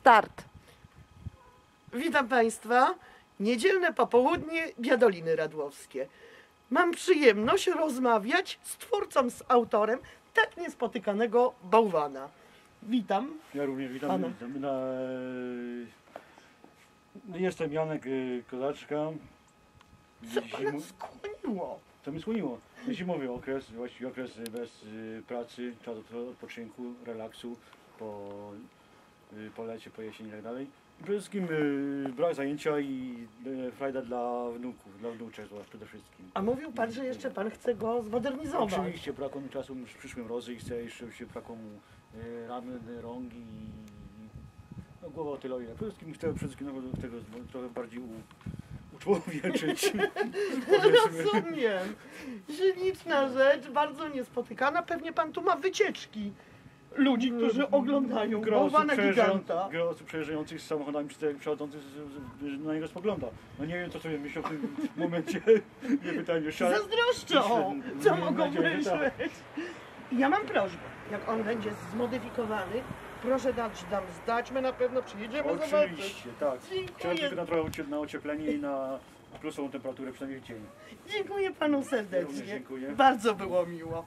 Start. Witam Państwa. Niedzielne popołudnie Biadoliny Radłowskie. Mam przyjemność rozmawiać z twórcą, z autorem tak niespotykanego bałwana. Witam. Ja również witam. Pana. witam na, no, jestem Janek y, Kozaczka. Co Pana Zimu- skłoniło? to mi skłoniło. Zimowy okres, właściwie okres bez y, pracy, czas od- odpoczynku, relaksu po, po lecie, po jesieni i tak dalej. Przede wszystkim y, brak zajęcia i y, frajda dla wnuków, dla wnuczek przede wszystkim. A mówił Pan, że jeszcze Pan chce go zmodernizować. Oczywiście brakło mi czasu, już przyszły mrozy i chcę jeszcze się brakło mu y, rany, rąk i no, głowa o tyle o ile. Przede wszystkim chcę, przede wszystkim no, tego trochę bardziej u, uczłowieczyć. Rozumiem. Śliczna rzecz, bardzo niespotykana. Pewnie Pan tu ma wycieczki ludzi, którzy oglądają Gro osób bałwana giganta. Osób przejeżdżających z samochodami czy tak przechodzących na niego spogląda. No nie wiem co sobie myślą w tym momencie. Nie pytają jeszcze. ale- Zazdroszczą, co mogą tak. myśleć. Ja mam prośbę, jak on będzie zmodyfikowany, proszę dać nam zdać, my na pewno przyjedziemy zobaczyć. Oczywiście, tak. Trzeba Dziękuję, tylko na trochę ocie- na ocieplenie i na plusową temperaturę przynajmniej w dzień. dziękuję panu Również serdecznie. dziękuję. Bardzo było miło.